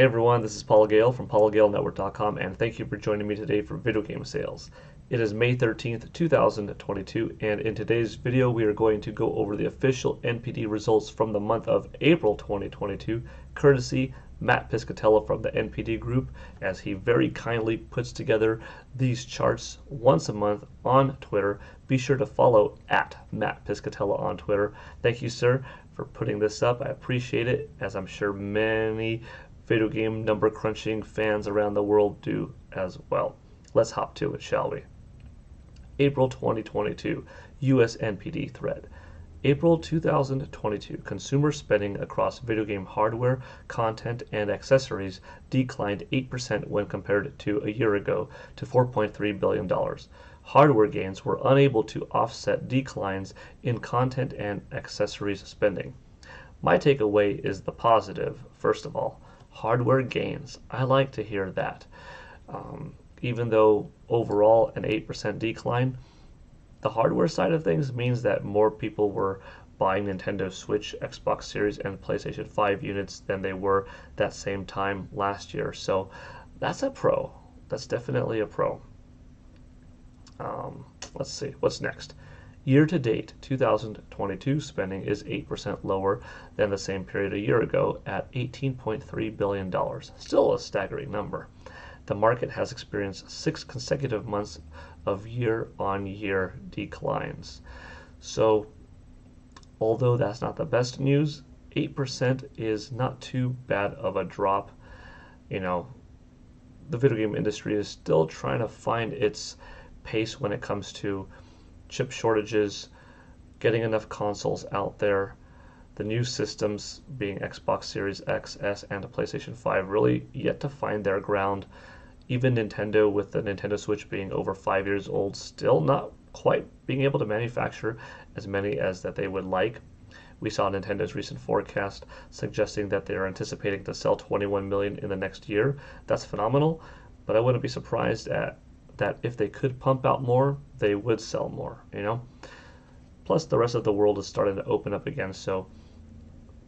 Hey everyone, this is Paul Gale from paulgalenetwork.com and thank you for joining me today for video game sales. It is May 13th, 2022 and in today's video we are going to go over the official NPD results from the month of April 2022 courtesy Mat Piscatella from the NPD group as he very kindly puts together these charts once a month on Twitter. Be sure to follow at Mat Piscatella on Twitter. Thank you, sir, for putting this up. I appreciate it, as I'm sure many video game number crunching fans around the world do as well. Let's hop to it, shall we? April 2022 US NPD thread. April 2022 consumer spending across video game hardware, content, and accessories declined 8% when compared to a year ago to $4.3 billion. Hardware gains were unable to offset declines in content and accessories spending. My takeaway is the positive, first of all hardware gains. I like to hear that. Um, even though overall an 8% decline, the hardware side of things means that more people were buying Nintendo Switch, Xbox Series, and PlayStation 5 units than they were that same time last year. So that's a pro. That's definitely a pro. Um, let's see, what's next? Year to date, 2022 spending is 8% lower than the same period a year ago at $18.3 billion. Still a staggering number. The market has experienced six consecutive months of year on year declines. So, although that's not the best news, 8% is not too bad of a drop. You know, the video game industry is still trying to find its pace when it comes to chip shortages, getting enough consoles out there, the new systems being Xbox Series X, S, and the PlayStation 5 really yet to find their ground. Even Nintendo, with the Nintendo Switch being over five years old, still not quite being able to manufacture as many as that they would like. We saw Nintendo's recent forecast suggesting that they are anticipating to sell 21 million in the next year. That's phenomenal, but I wouldn't be surprised at that if they could pump out more, they would sell more, you know? Plus, the rest of the world is starting to open up again, so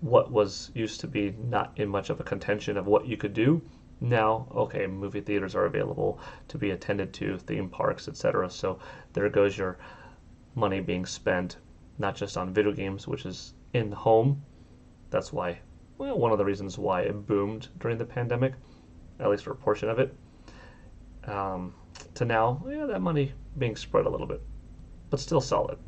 what was used to be not in much of a contention of what you could do, now, okay, movie theaters are available to be attended to, theme parks, etc. So there goes your money being spent, not just on video games, which is in the home. That's why, well, one of the reasons why it boomed during the pandemic, at least for a portion of it. Um, to now, yeah, that money being spread a little bit, but still solid.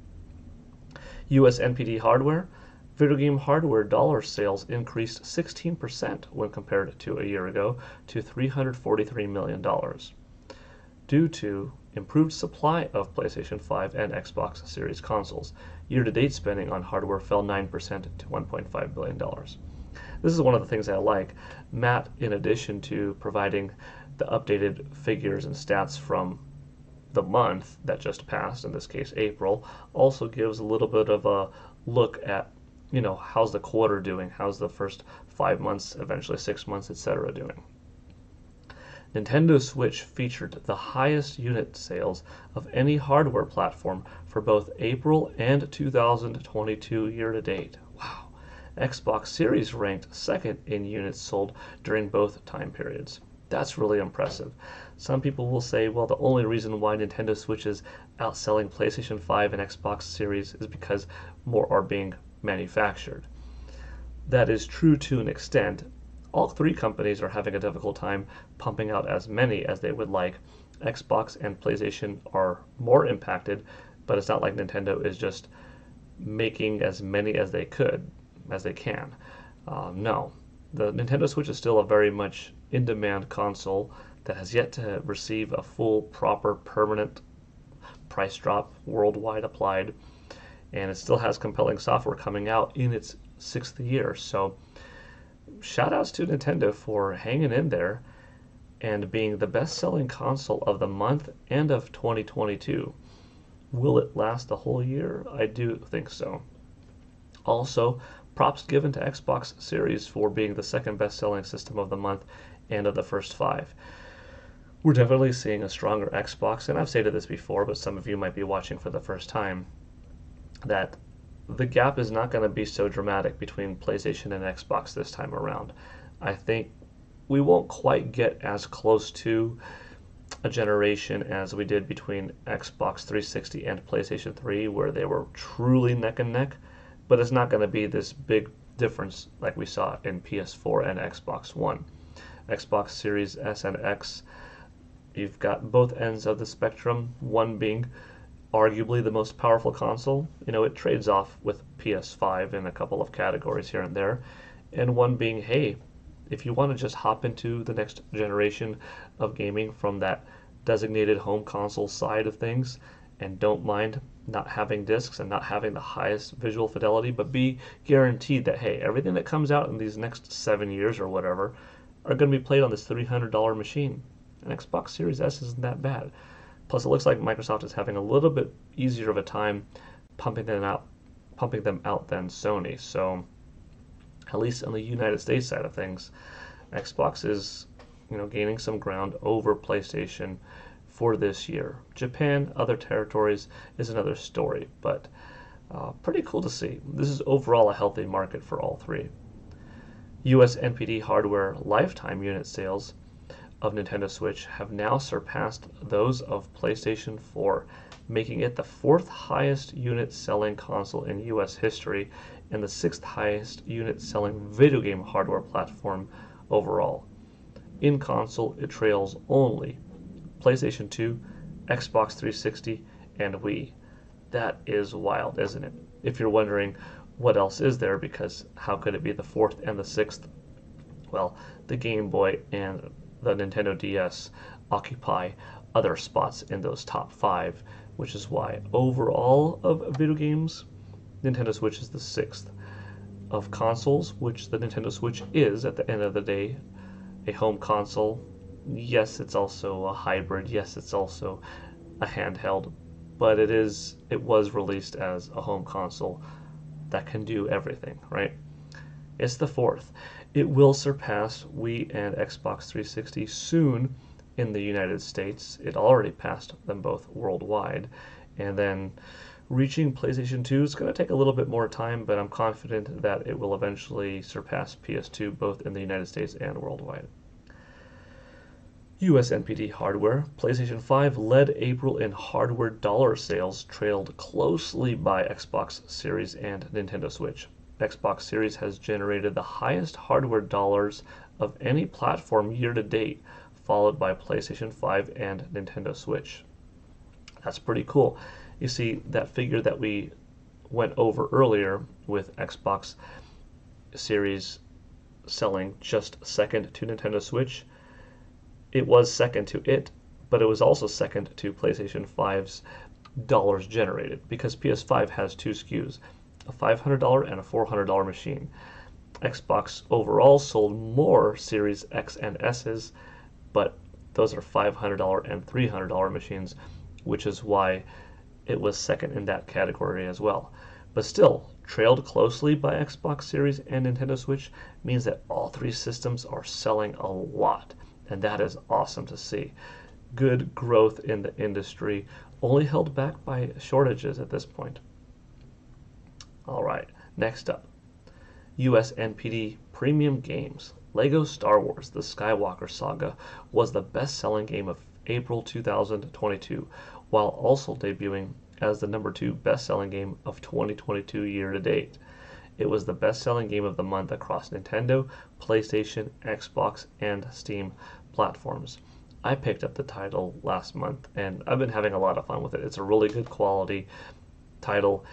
US NPD hardware, video game hardware dollar sales increased 16% when compared to a year ago to $343 million due to improved supply of PlayStation 5 and Xbox Series consoles. Year to date spending on hardware fell 9% to $1.5 billion. This is one of the things I like. Mat, in addition to providing the updated figures and stats from the month that just passed, in this case April, also gives a little bit of a look at, you know, how's the quarter doing, how's the first five months, eventually six months, etc. doing. Nintendo Switch featured the highest unit sales of any hardware platform for both April and 2022 year to date. Wow. Xbox Series ranked second in units sold during both time periods. That's really impressive. Some people will say, well, the only reason why Nintendo Switch is outselling PlayStation 5 and Xbox Series is because more are being manufactured. That is true to an extent. All three companies are having a difficult time pumping out as many as they would like. Xbox and PlayStation are more impacted, but it's not like Nintendo is just making as many as they could, as they can. Uh, no, the Nintendo Switch is still a very much in demand console that has yet to receive a full, proper, permanent price drop worldwide applied. And it still has compelling software coming out in its sixth year. So, shout outs to Nintendo for hanging in there and being the best selling console of the month and of 2022. Will it last the whole year? I do think so. Also, props given to Xbox Series for being the second best selling system of the month and of the first five. We're definitely seeing a stronger Xbox, and I've stated this before, but some of you might be watching for the first time, that the gap is not going to be so dramatic between PlayStation and Xbox this time around. I think we won't quite get as close to a generation as we did between Xbox 360 and PlayStation 3, where they were truly neck and neck, but it's not going to be this big difference like we saw in PS4 and Xbox One. Xbox Series S and X, you've got both ends of the spectrum, one being arguably the most powerful console. You know, it trades off with PS5 in a couple of categories here and there, and one being, hey, if you want to just hop into the next generation of gaming from that designated home console side of things and don't mind not having discs and not having the highest visual fidelity, but be guaranteed that, hey, everything that comes out in these next seven years or whatever are going to be played on this $300 machine. And Xbox Series S isn't that bad. Plus, it looks like Microsoft is having a little bit easier of a time pumping them out, pumping them out than Sony. So, at least on the United States side of things, Xbox is, you know, gaining some ground over PlayStation for this year. Japan, other territories is another story, but uh, pretty cool to see. This is overall a healthy market for all three. US NPD hardware lifetime unit sales of Nintendo Switch have now surpassed those of PlayStation 4, making it the fourth highest unit selling console in US history and the sixth highest unit selling video game hardware platform overall. In console, it trails only PlayStation 2, Xbox 360, and Wii. That is wild, isn't it? If you're wondering what else is there because how could it be the fourth and the sixth? Well, the Game Boy and the Nintendo DS occupy other spots in those top five, which is why overall of video games, Nintendo Switch is the sixth. Of consoles, which the Nintendo Switch is at the end of the day, a home console. Yes, it's also a hybrid. Yes, it's also a handheld, but it is it was released as a home console that can do everything, right? It's the fourth. It will surpass Wii and Xbox 360 soon in the United States. It already passed them both worldwide. And then reaching PlayStation 2 is going to take a little bit more time, but I'm confident that it will eventually surpass PS2 both in the United States and worldwide. US NPD hardware, PlayStation 5 led April in hardware dollar sales, trailed closely by Xbox Series and Nintendo Switch. Xbox Series has generated the highest hardware dollars of any platform year to date, followed by PlayStation 5 and Nintendo Switch. That's pretty cool. You see, that figure that we went over earlier with Xbox Series selling just second to Nintendo Switch it was second to it, but it was also second to PlayStation 5's dollars generated because PS5 has two SKUs a $500 and a $400 machine. Xbox overall sold more Series X and S's, but those are $500 and $300 machines, which is why it was second in that category as well. But still, trailed closely by Xbox Series and Nintendo Switch means that all three systems are selling a lot and that is awesome to see. Good growth in the industry, only held back by shortages at this point. All right, next up US NPD Premium Games. Lego Star Wars The Skywalker Saga was the best selling game of April 2022, while also debuting as the number two best selling game of 2022 year to date. It was the best selling game of the month across Nintendo, PlayStation, Xbox, and Steam platforms. I picked up the title last month and I've been having a lot of fun with it. It's a really good quality title,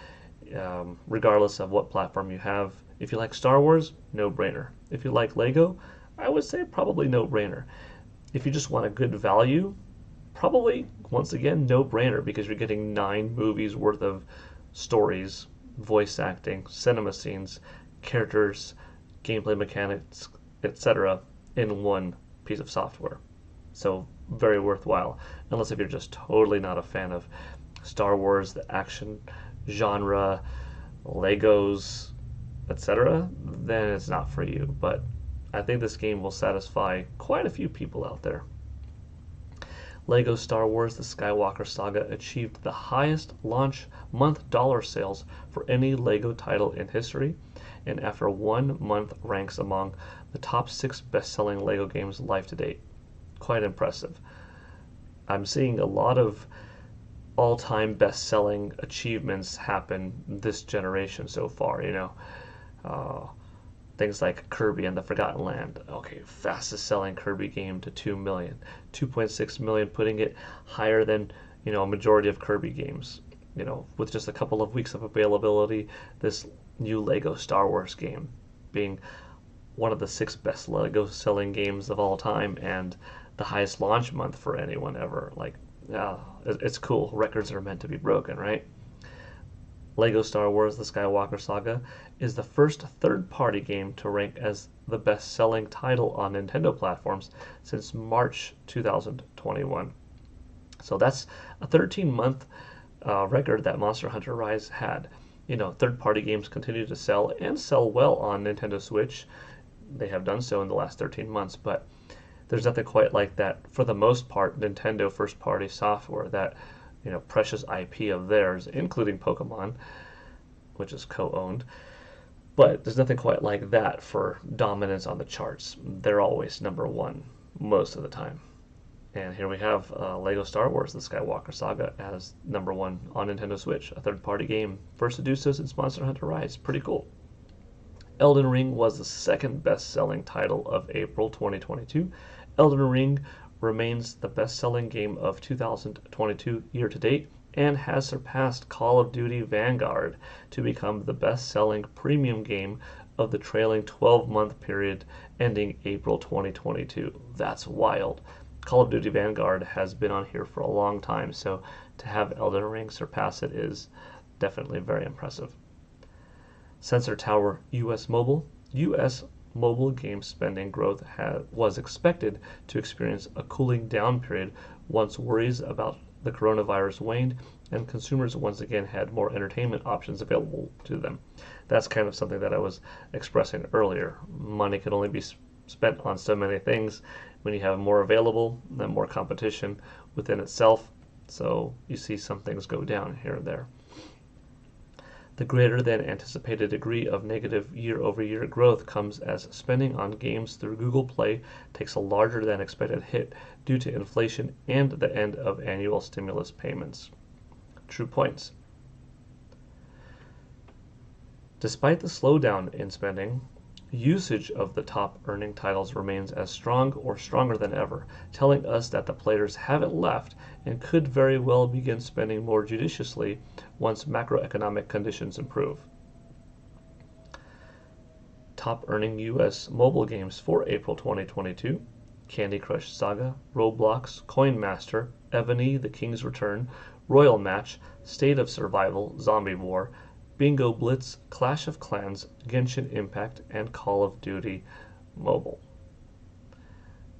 um, regardless of what platform you have. If you like Star Wars, no brainer. If you like Lego, I would say probably no brainer. If you just want a good value, probably once again no brainer because you're getting nine movies worth of stories voice acting, cinema scenes, characters, gameplay mechanics, etc., in one piece of software. So, very worthwhile, unless if you're just totally not a fan of Star Wars, the action genre, Legos, etc., then it's not for you. But I think this game will satisfy quite a few people out there. LEGO Star Wars The Skywalker Saga achieved the highest launch month dollar sales for any LEGO title in history, and after one month ranks among the top six best selling LEGO games life to date. Quite impressive. I'm seeing a lot of all time best selling achievements happen this generation so far, you know. Uh, things like Kirby and the Forgotten Land. Okay, fastest selling Kirby game to 2 million. 2.6 million, putting it higher than, you know, a majority of Kirby games. You know, with just a couple of weeks of availability, this new Lego Star Wars game being one of the six best Lego selling games of all time and the highest launch month for anyone ever. Like, yeah, it's cool. Records are meant to be broken, right? Lego Star Wars The Skywalker Saga is the first third party game to rank as the best selling title on Nintendo platforms since March 2021. So that's a 13 month uh, record that Monster Hunter Rise had. You know, third party games continue to sell and sell well on Nintendo Switch. They have done so in the last 13 months, but there's nothing quite like that for the most part Nintendo first party software that you know precious IP of theirs, including Pokemon, which is co-owned. But there's nothing quite like that for dominance on the charts. They're always number one most of the time. And here we have uh, Lego Star Wars: The Skywalker Saga as number one on Nintendo Switch, a third-party game, first to do so since Monster Hunter Rise. Pretty cool. Elden Ring was the second best-selling title of April 2022. Elden Ring remains the best-selling game of 2022 year to date and has surpassed Call of Duty Vanguard to become the best-selling premium game of the trailing 12-month period ending April 2022. That's wild. Call of Duty Vanguard has been on here for a long time, so to have Elden Ring surpass it is definitely very impressive. Sensor Tower US Mobile. US mobile game spending growth was expected to experience a cooling down period once worries about the coronavirus waned and consumers once again had more entertainment options available to them. That's kind of something that I was expressing earlier. Money can only be spent on so many things. When you have more available, then more competition within itself. So you see some things go down here and there. The greater than anticipated degree of negative year-over-year growth comes as spending on games through Google Play takes a larger than expected hit due to inflation and the end of annual stimulus payments. True points. Despite the slowdown in spending, usage of the top earning titles remains as strong or stronger than ever, telling us that the players haven't left and could very well begin spending more judiciously once macroeconomic conditions improve. Top earning US mobile games for April 2022 Candy Crush Saga, Roblox, Coin Master, Evony The King's Return, Royal Match, State of Survival, Zombie War, Bingo Blitz, Clash of Clans, Genshin Impact, and Call of Duty Mobile.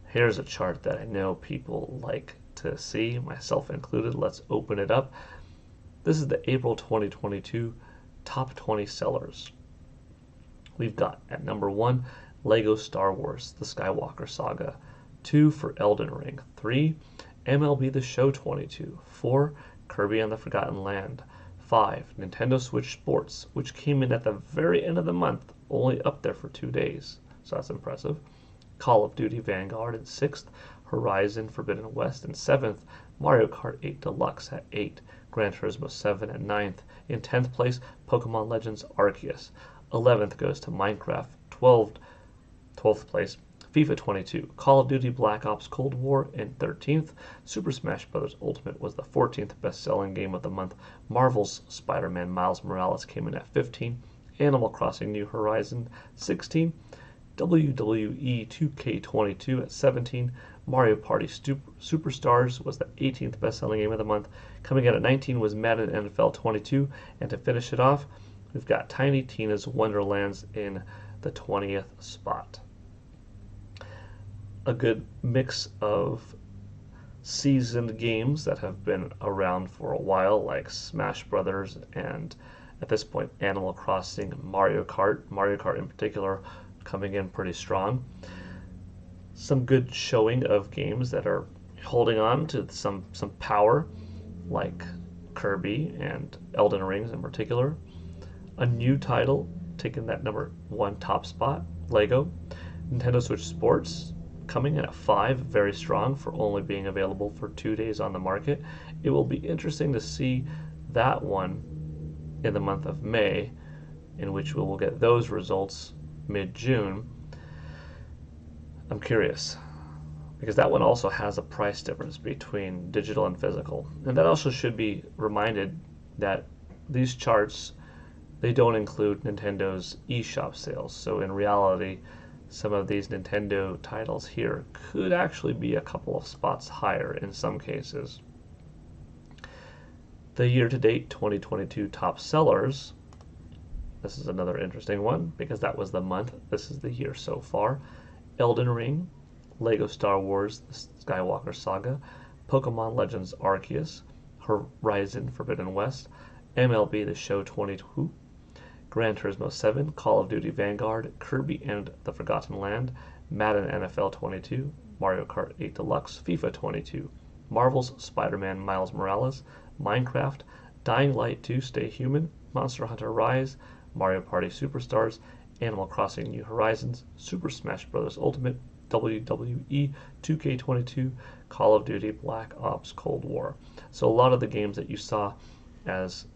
Here's a chart that I know people like to see, myself included. Let's open it up. This is the April 2022 top 20 sellers. We've got at number one, Lego Star Wars The Skywalker Saga. Two for Elden Ring. Three, MLB The Show 22. Four, Kirby and the Forgotten Land. 5. Nintendo Switch Sports, which came in at the very end of the month, only up there for two days. So that's impressive. Call of Duty Vanguard in 6th, Horizon Forbidden West in 7th, Mario Kart 8 Deluxe at 8, Gran Turismo 7 at 9th. In 10th place, Pokemon Legends Arceus. 11th goes to Minecraft. 12th, 12th place, FIFA 22, Call of Duty Black Ops Cold War in 13th, Super Smash Bros. Ultimate was the 14th best-selling game of the month, Marvel's Spider-Man Miles Morales came in at 15, Animal Crossing New Horizon 16, WWE 2K22 at 17, Mario Party Superstars was the 18th best-selling game of the month. Coming in at 19 was Madden NFL 22, and to finish it off, we've got Tiny Tina's Wonderlands in the 20th spot a good mix of seasoned games that have been around for a while, like Smash Brothers and at this point Animal Crossing, Mario Kart, Mario Kart in particular, coming in pretty strong. Some good showing of games that are holding on to some some power, like Kirby and Elden Rings in particular. A new title taking that number one top spot, Lego. Nintendo Switch Sports coming in at five, very strong for only being available for two days on the market. It will be interesting to see that one in the month of May, in which we will get those results mid June. I'm curious because that one also has a price difference between digital and physical. And that also should be reminded that these charts they don't include Nintendo's eShop sales. So in reality, some of these Nintendo titles here could actually be a couple of spots higher in some cases. The year to date 2022 top sellers. This is another interesting one because that was the month. This is the year so far. Elden Ring, Lego Star Wars The Skywalker Saga, Pokemon Legends Arceus, Horizon Forbidden West, MLB The Show 22, Gran Turismo 7, Call of Duty Vanguard, Kirby and the Forgotten Land, Madden NFL 22, Mario Kart 8 Deluxe, FIFA 22, Marvel's Spider-Man Miles Morales, Minecraft, Dying Light 2 Stay Human, Monster Hunter Rise, Mario Party Superstars, Animal Crossing New Horizons, Super Smash Bros. Ultimate, WWE 2K22, Call of Duty Black Ops Cold War. So a lot of the games that you saw as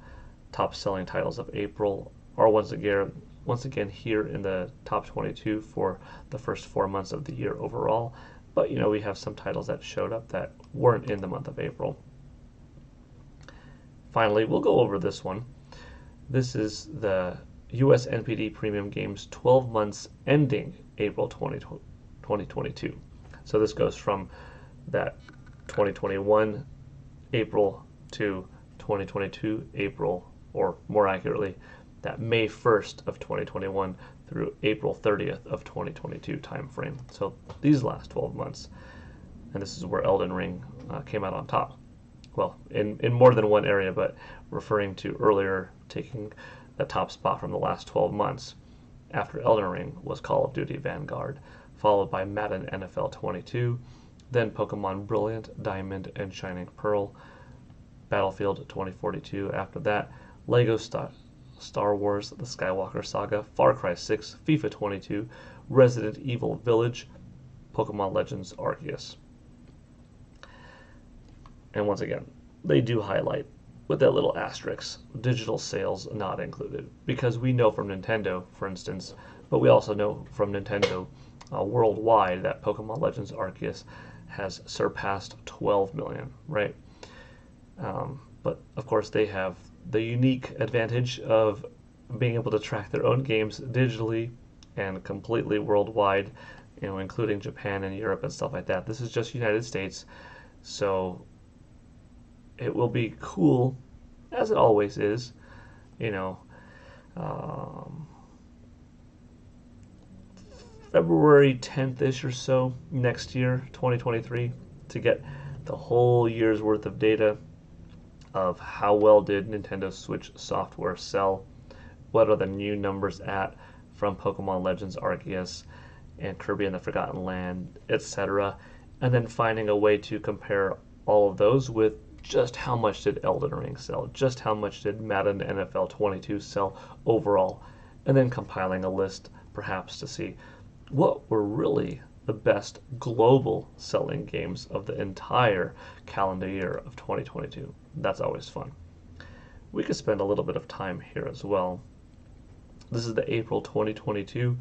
top selling titles of April are once again once again here in the top 22 for the first four months of the year overall. But you know we have some titles that showed up that weren't in the month of April. Finally, we'll go over this one. This is the US NPD Premium Games 12 months ending April 2022. So this goes from that 2021 April to 2022 April, or more accurately, that May 1st of 2021 through April 30th of 2022 timeframe. So these last 12 months, and this is where Elden Ring uh, came out on top. Well, in, in more than one area, but referring to earlier taking the top spot from the last 12 months after Elden Ring was Call of Duty Vanguard, followed by Madden NFL 22, then Pokemon Brilliant, Diamond, and Shining Pearl, Battlefield 2042 after that, Lego Star, Star Wars The Skywalker Saga, Far Cry 6, FIFA 22, Resident Evil Village, Pokemon Legends Arceus. And once again, they do highlight with that little asterisk, digital sales not included. Because we know from Nintendo, for instance, but we also know from Nintendo uh, worldwide that Pokemon Legends Arceus has surpassed 12 million, right? Um, but of course, they have the unique advantage of being able to track their own games digitally and completely worldwide, you know, including Japan and Europe and stuff like that. This is just United States, so it will be cool, as it always is, you know. Um, February 10th ish or so next year, 2023, to get the whole year's worth of data of how well did Nintendo Switch software sell, what are the new numbers at from Pokemon Legends Arceus and Kirby and the Forgotten Land, etc., and then finding a way to compare all of those with just how much did Elden Ring sell, just how much did Madden NFL 22 sell overall, and then compiling a list perhaps to see what were really the best global selling games of the entire calendar year of 2022. That's always fun. We could spend a little bit of time here as well. This is the April 2022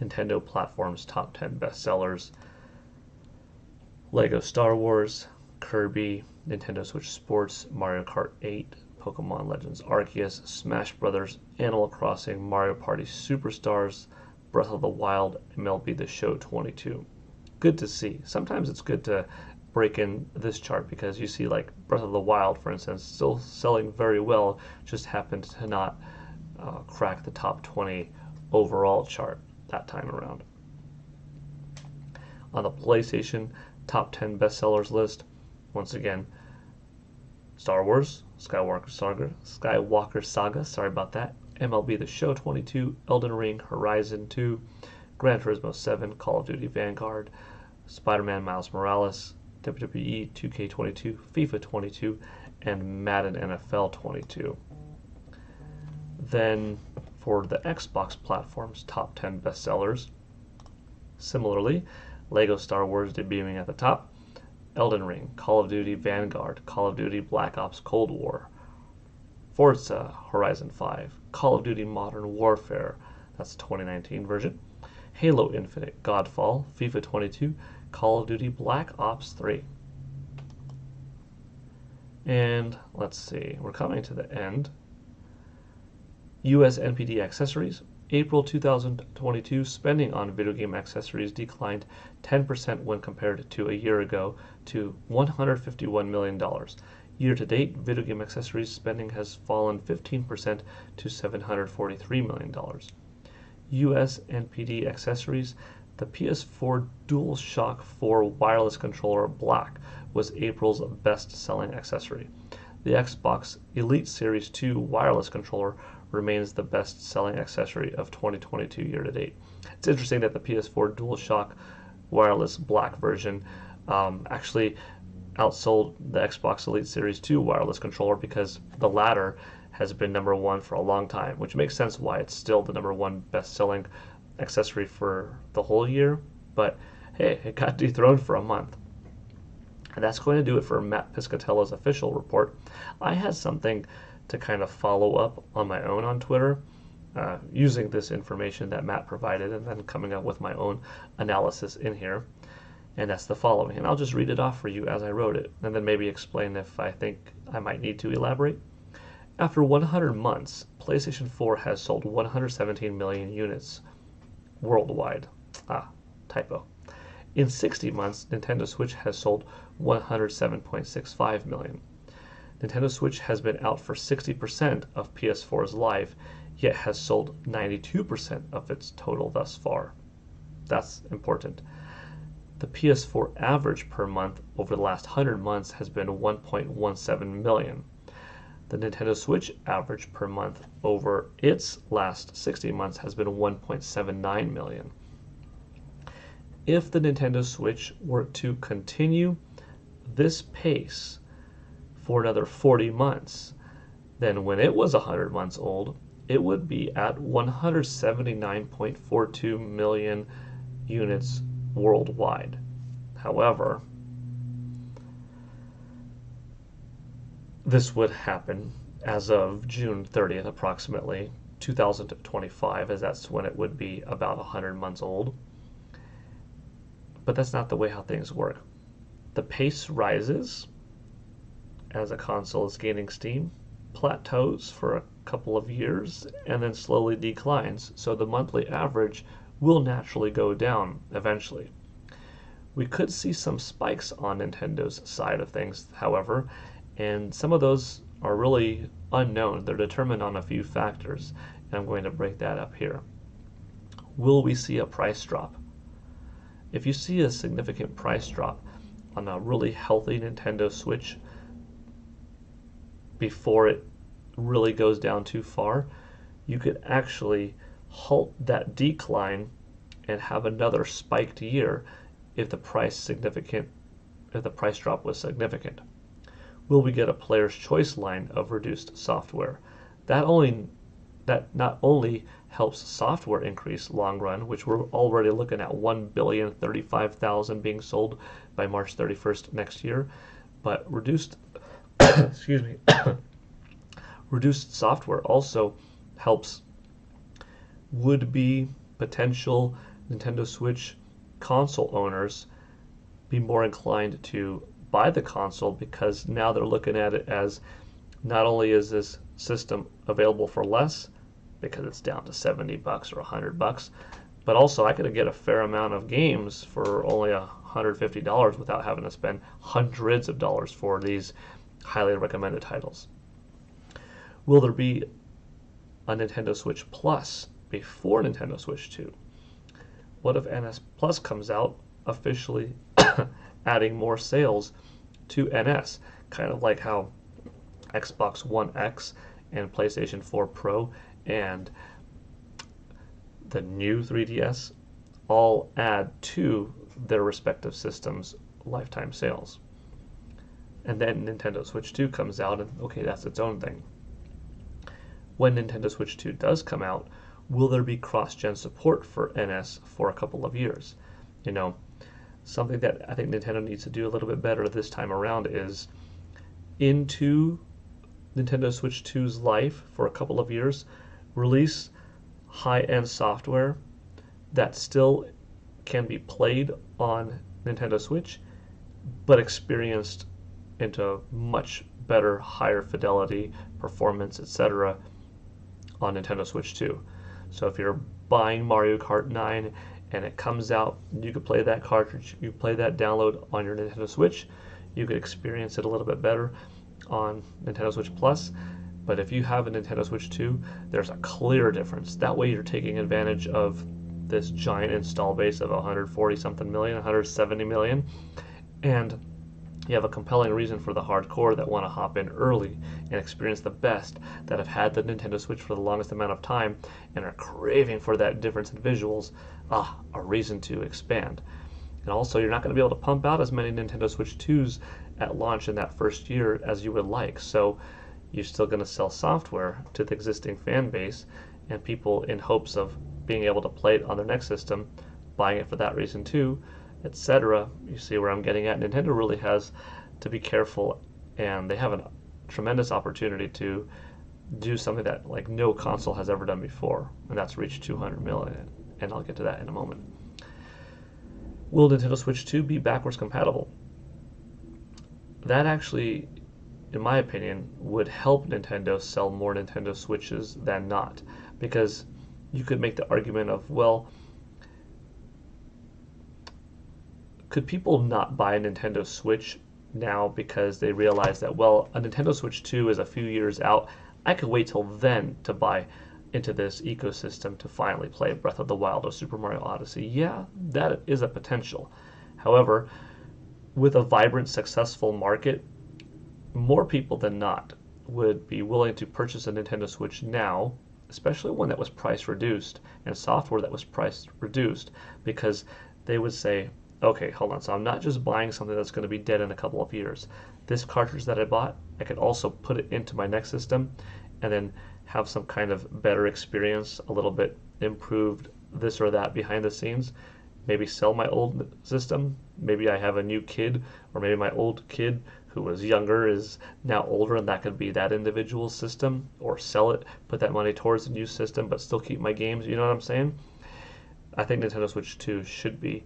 Nintendo Platforms Top 10 Bestsellers. Lego Star Wars, Kirby, Nintendo Switch Sports, Mario Kart 8, Pokemon Legends Arceus, Smash Brothers, Animal Crossing, Mario Party Superstars, Breath of the Wild, MLB The Show 22. Good to see. Sometimes it's good to break in this chart because you see like Breath of the Wild, for instance, still selling very well, just happened to not uh, crack the top 20 overall chart that time around. On the PlayStation top 10 bestsellers list, once again, Star Wars, Skywalker Saga, Skywalker Saga, sorry about that, MLB The Show 22, Elden Ring, Horizon 2, Gran Turismo 7, Call of Duty Vanguard, Spider Man Miles Morales, WWE 2K22, FIFA 22, and Madden NFL 22. Then for the Xbox platform's top 10 bestsellers, similarly, Lego Star Wars debuting at the top, Elden Ring, Call of Duty Vanguard, Call of Duty Black Ops Cold War, Forza Horizon 5, Call of Duty Modern Warfare, that's the 2019 version, Halo Infinite, Godfall, FIFA 22, Call of Duty Black Ops 3. And let's see, we're coming to the end. US NPD accessories. April 2022 spending on video game accessories declined 10% when compared to a year ago to $151 million. Year to date, video game accessories spending has fallen 15% to $743 million. US NPD accessories, the PS4 DualShock 4 wireless controller Black was April's best selling accessory. The Xbox Elite Series 2 wireless controller remains the best selling accessory of 2022 year to date. It's interesting that the PS4 DualShock wireless black version um, actually outsold the Xbox Elite Series 2 wireless controller because the latter has been number one for a long time, which makes sense why it's still the number one best selling accessory for the whole year. But hey, it got dethroned for a month. And that's going to do it for Mat Piscatella's official report. I had something to kind of follow up on my own on Twitter. Uh, using this information that Matt provided and then coming up with my own analysis in here. And that's the following. And I'll just read it off for you as I wrote it, and then maybe explain if I think I might need to elaborate. After 100 months, PlayStation 4 has sold 117 million units worldwide. Ah, typo. In 60 months, Nintendo Switch has sold 107.65 million. Nintendo Switch has been out for 60% of PS4's life, yet has sold 92% of its total thus far. That's important. The PS4 average per month over the last 100 months has been 1.17 million. The Nintendo Switch average per month over its last 60 months has been 1.79 million. If the Nintendo Switch were to continue this pace for another 40 months, then when it was 100 months old, it would be at 179.42 million units worldwide. However, this would happen as of June 30th, approximately 2025, as that's when it would be about 100 months old. But that's not the way how things work. The pace rises as a console is gaining steam, plateaus for a couple of years, and then slowly declines. So the monthly average will naturally go down eventually. We could see some spikes on Nintendo's side of things, however, and some of those are really unknown. They're determined on a few factors, and I'm going to break that up here. Will we see a price drop? If you see a significant price drop on a really healthy Nintendo Switch before it really goes down too far, you could actually halt that decline and have another spiked year if the price significant if the price drop was significant. Will we get a player's choice line of reduced software? That only that not only helps software increase long run, which we're already looking at 1,035,000 being sold by March 31st next year, but reduced excuse me, reduced software also helps would be potential Nintendo Switch console owners be more inclined to buy the console because now they're looking at it as not only is this system available for less because it's down to 70 bucks or 100 bucks, but also I could get a fair amount of games for only $150 without having to spend hundreds of dollars for these highly recommended titles. Will there be a Nintendo Switch Plus before Nintendo Switch 2? What if NS Plus comes out officially adding more sales to NS? Kind of like how Xbox One X and PlayStation 4 Pro and the new 3DS all add to their respective systems lifetime sales. And then Nintendo Switch 2 comes out, and okay, that's its own thing. When Nintendo Switch 2 does come out, will there be cross gen support for NS for a couple of years? You know, something that I think Nintendo needs to do a little bit better this time around is into Nintendo Switch 2's life for a couple of years, release high end software that still can be played on Nintendo Switch, but experienced into much better, higher fidelity, performance, etc. on Nintendo Switch 2. So if you're buying Mario Kart 9 and it comes out, you could play that cartridge, you play that download on your Nintendo Switch, you could experience it a little bit better on Nintendo Switch Plus. But if you have a Nintendo Switch 2, there's a clear difference. That way you're taking advantage of this giant install base of 140 something million, 170 million, and you have a compelling reason for the hardcore that want to hop in early and experience the best that have had the Nintendo Switch for the longest amount of time and are craving for that difference in visuals. Ah, a reason to expand. And also, you're not going to be able to pump out as many Nintendo Switch 2s at launch in that first year as you would like. So, you're still going to sell software to the existing fan base and people in hopes of being able to play it on their next system, buying it for that reason too, etc. You see where I'm getting at. Nintendo really has to be careful, and they have a tremendous opportunity to do something that like no console has ever done before, and that's reach 200 million. And I'll get to that in a moment. Will Nintendo Switch 2 be backwards compatible? That actually, in my opinion, would help Nintendo sell more Nintendo Switches than not, because you could make the argument of, well, could people not buy a Nintendo Switch now because they realize that, well, a Nintendo Switch 2 is a few years out. I could wait till then to buy into this ecosystem to finally play Breath of the Wild or Super Mario Odyssey. Yeah, that is a potential. However, with a vibrant, successful market, more people than not would be willing to purchase a Nintendo Switch now especially one that was price reduced and software that was price reduced because they would say, okay, hold on, so I'm not just buying something that's going to be dead in a couple of years. This cartridge that I bought, I could also put it into my next system and then have some kind of better experience, a little bit improved this or that behind the scenes. Maybe sell my old system. Maybe I have a new kid, or maybe my old kid who was younger is now older and that could be that individual's system or sell it put that money towards the new system but still keep my games you know what i'm saying i think nintendo switch 2 should be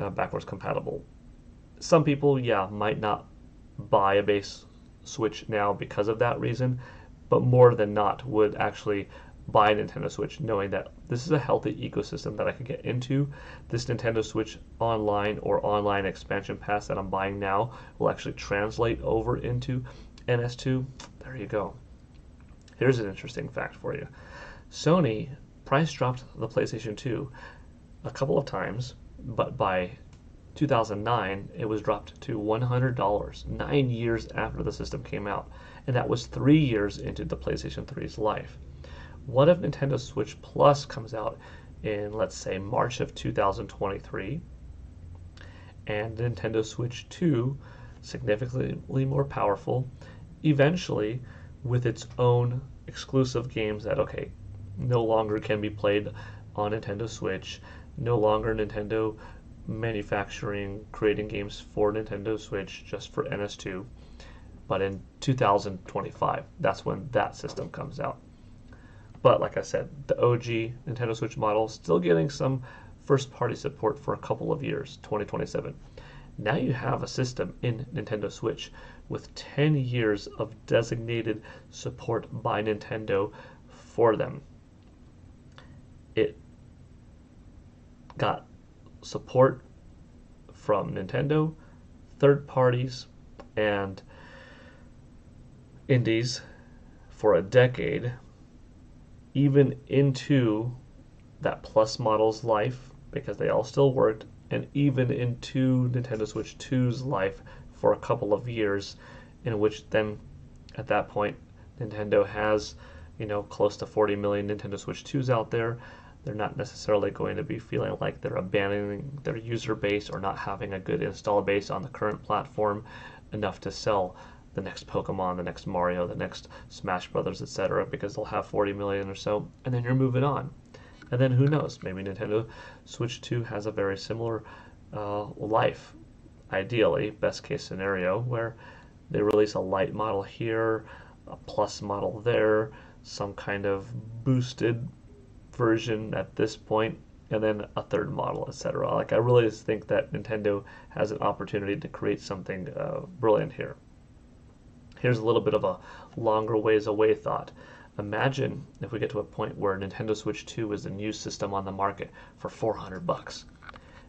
uh, backwards compatible some people yeah might not buy a base switch now because of that reason but more than not would actually buy a Nintendo Switch knowing that this is a healthy ecosystem that I can get into. This Nintendo Switch online or online expansion pass that I'm buying now will actually translate over into NS2. There you go. Here's an interesting fact for you. Sony price dropped the PlayStation 2 a couple of times, but by 2009 it was dropped to $100 nine years after the system came out and that was three years into the playstation 3's life. What if Nintendo Switch Plus comes out in, let's say, March of 2023, and Nintendo Switch 2, significantly more powerful, eventually with its own exclusive games that, okay, no longer can be played on Nintendo Switch, no longer Nintendo manufacturing, creating games for Nintendo Switch just for NS2, but in 2025, that's when that system comes out. But like I said, the OG Nintendo Switch model still getting some first party support for a couple of years, 2027. Now you have a system in Nintendo Switch with 10 years of designated support by Nintendo for them. It got support from Nintendo, third parties, and indies for a decade even into that Plus model's life because they all still worked, and even into Nintendo Switch 2's life for a couple of years, in which then at that point Nintendo has, you know, close to 40 million Nintendo Switch 2s out there. They're not necessarily going to be feeling like they're abandoning their user base or not having a good install base on the current platform enough to sell the next Pokemon, the next Mario, the next Smash Brothers, etc. because they'll have 40 million or so, and then you're moving on. And then who knows? Maybe Nintendo Switch 2 has a very similar uh, life, ideally, best case scenario, where they release a light model here, a plus model there, some kind of boosted version at this point, and then a third model, etc. Like I really think that Nintendo has an opportunity to create something uh, brilliant here. Here's a little bit of a longer ways away thought. Imagine if we get to a point where Nintendo Switch 2 is the new system on the market for 400 bucks.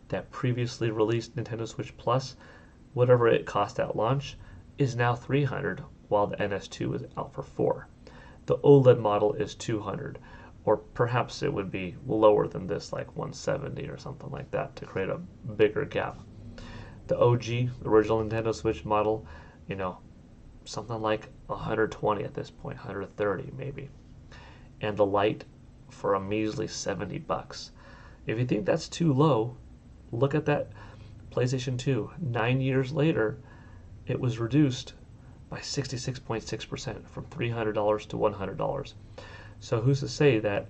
That previously released Nintendo Switch Plus, whatever it cost at launch, is now 300 while the NS2 is out for 4. The OLED model is 200 or perhaps it would be lower than this like 170 or something like that to create a bigger gap. The OG, original Nintendo Switch model, you know, something like 120 at this point, 130 maybe. And the Lite for a measly 70 bucks. If you think that's too low, look at that PlayStation 2. Nine years later, it was reduced by 66.6% from $300 to $100. So who's to say that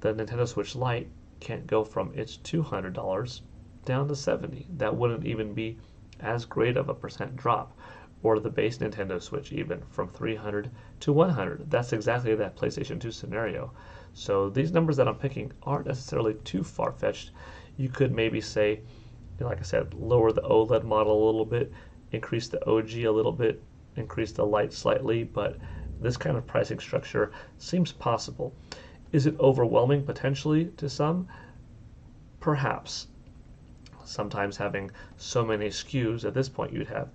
the Nintendo Switch Lite can't go from its $200 down to 70? That wouldn't even be as great of a percent drop or the base Nintendo Switch even from 300 to 100. That's exactly that PlayStation 2 scenario. So these numbers that I'm picking aren't necessarily too far-fetched. You could maybe say, like I said, lower the OLED model a little bit, increase the OG a little bit, increase the Lite slightly, but this kind of pricing structure seems possible. Is it overwhelming potentially to some? Perhaps. Sometimes having so many SKUs at this point you'd have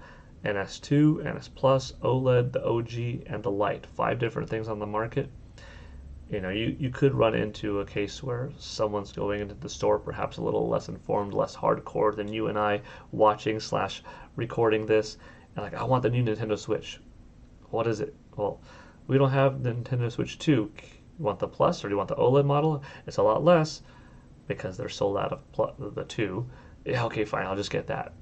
NS2, NS Plus, OLED, the OG, and the Lite. Five different things on the market. You know, you, you could run into a case where someone's going into the store perhaps a little less informed, less hardcore than you and I watching slash recording this. And like, I want the new Nintendo Switch. What is it? Well, we don't have the Nintendo Switch 2. You want the Plus or do you want the OLED model? It's a lot less because they're sold out of the 2. Yeah, okay, fine, I'll just get that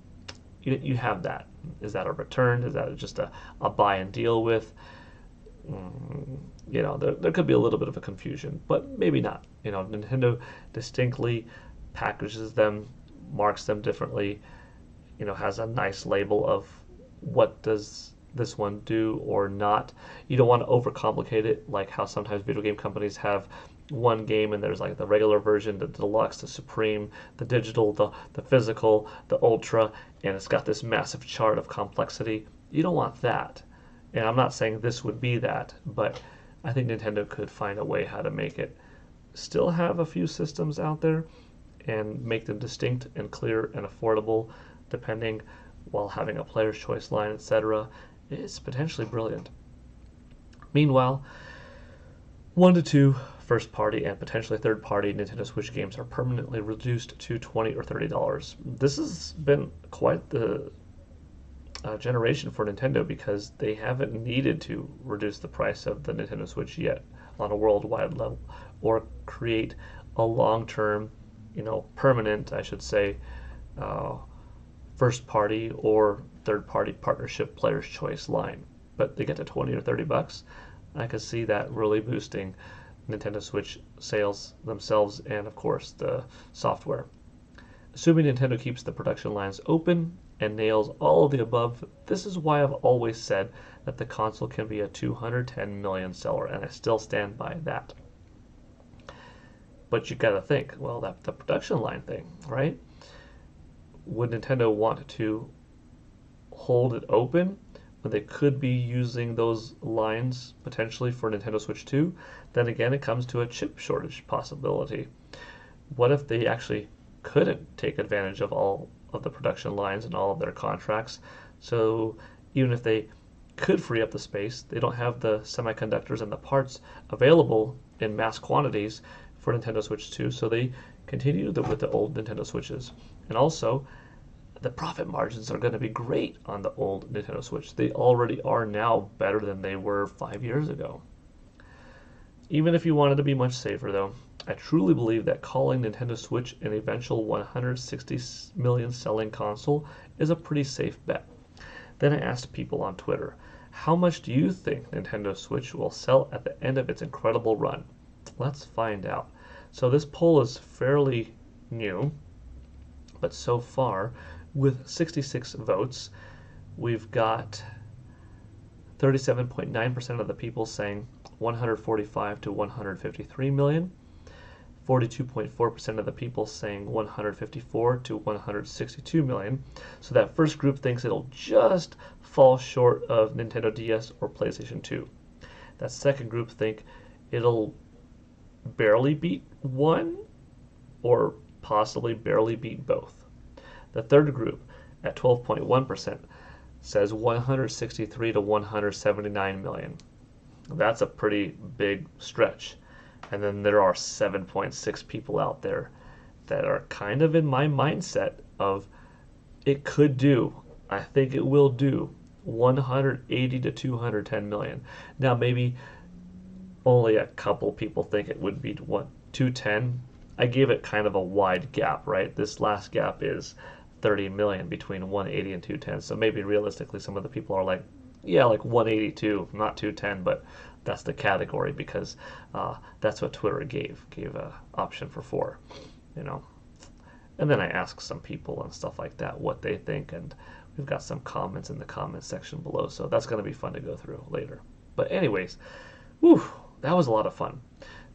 you, you have that. Is that a return? Is that just a, a buy and deal with? Mm, you know, there, there could be a little bit of a confusion, but maybe not. You know, Nintendo distinctly packages them, marks them differently, you know, has a nice label of what does this one do or not. You don't want to overcomplicate it like how sometimes video game companies have one game and there's like the regular version, the deluxe, the supreme, the digital, the, the physical, the ultra, and it's got this massive chart of complexity. You don't want that. And I'm not saying this would be that, but I think Nintendo could find a way how to make it still have a few systems out there and make them distinct and clear and affordable depending while having a player's choice line, etc. It's potentially brilliant. Meanwhile, one to two first party and potentially third party Nintendo Switch games are permanently reduced to 20 or $30. This has been quite the uh, generation for Nintendo because they haven't needed to reduce the price of the Nintendo Switch yet on a worldwide level or create a long term, you know, permanent, I should say, uh, first party or third party partnership player's choice line. But they get to 20 or 30 bucks. I could see that really boosting Nintendo Switch sales themselves and, of course, the software. Assuming Nintendo keeps the production lines open and nails all of the above, this is why I've always said that the console can be a 210 million seller, and I still stand by that. But you gotta think, well, that the production line thing, right? Would Nintendo want to hold it open when they could be using those lines potentially for Nintendo Switch 2, then again it comes to a chip shortage possibility. What if they actually couldn't take advantage of all of the production lines and all of their contracts? So even if they could free up the space, they don't have the semiconductors and the parts available in mass quantities for Nintendo Switch 2, so they continue with the old Nintendo Switches. And also, the profit margins are going to be great on the old Nintendo Switch. They already are now better than they were five years ago. Even if you wanted to be much safer, though, I truly believe that calling Nintendo Switch an eventual 160 million selling console is a pretty safe bet. Then I asked people on Twitter, how much do you think Nintendo Switch will sell at the end of its incredible run? Let's find out. So this poll is fairly new, but so far, with 66 votes, we've got 37.9% of the people saying 145 to 153 million. 42.4% of the people saying 154 to 162 million. So that first group thinks it'll just fall short of Nintendo DS or PlayStation 2. That second group think it'll barely beat one or possibly barely beat both. The third group at 12.1% says 163 to 179 million. That's a pretty big stretch. And then there are 7.6 people out there that are kind of in my mindset of it could do, I think it will do 180 to 210 million. Now, maybe only a couple people think it would be what 210. I gave it kind of a wide gap, right? This last gap is 30 million between 180 and 210. So maybe realistically, some of the people are like, yeah, like 182, not 210, but that's the category because uh, that's what Twitter gave gave a option for four, you know. And then I asked some people and stuff like that what they think, and we've got some comments in the comments section below, so that's going to be fun to go through later. But anyways, whew, that was a lot of fun.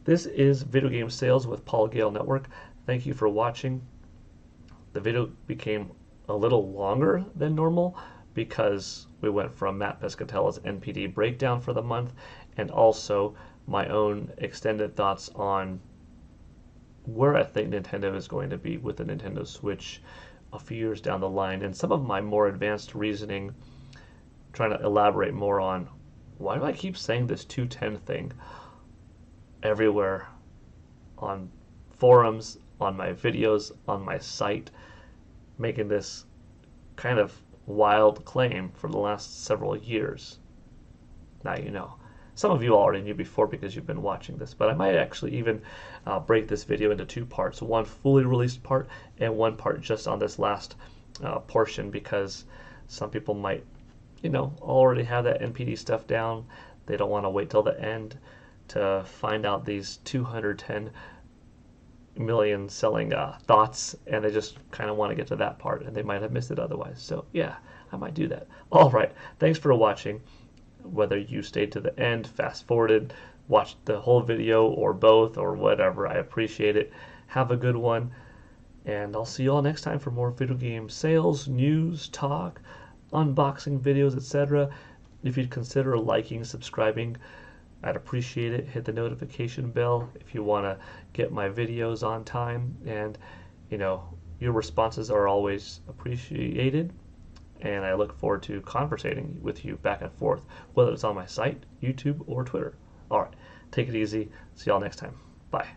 This is Video Game Sales with Paul Gale Network. Thank you for watching. The video became a little longer than normal because we went from Mat Piscatella's NPD breakdown for the month and also my own extended thoughts on where I think Nintendo is going to be with the Nintendo Switch a few years down the line, and some of my more advanced reasoning, trying to elaborate more on why do I keep saying this 210 thing everywhere on forums, on my videos, on my site, making this kind of wild claim for the last several years. Now you know. Some of you already knew before because you've been watching this, but I might actually even uh, break this video into two parts. One fully released part and one part just on this last uh, portion because some people might, you know, already have that NPD stuff down. They don't want to wait till the end to find out these 210 million selling uh, thoughts and they just kind of want to get to that part and they might have missed it otherwise. So yeah, I might do that. All right. Thanks for watching whether you stayed to the end, fast forwarded, watched the whole video, or both, or whatever. I appreciate it. Have a good one. And I'll see you all next time for more video game sales, news, talk, unboxing videos, etc. If you'd consider liking, subscribing, I'd appreciate it. Hit the notification bell if you want to get my videos on time. And, you know, your responses are always appreciated and I look forward to conversating with you back and forth, whether it's on my site, YouTube, or Twitter. All right, take it easy. See y'all next time. Bye.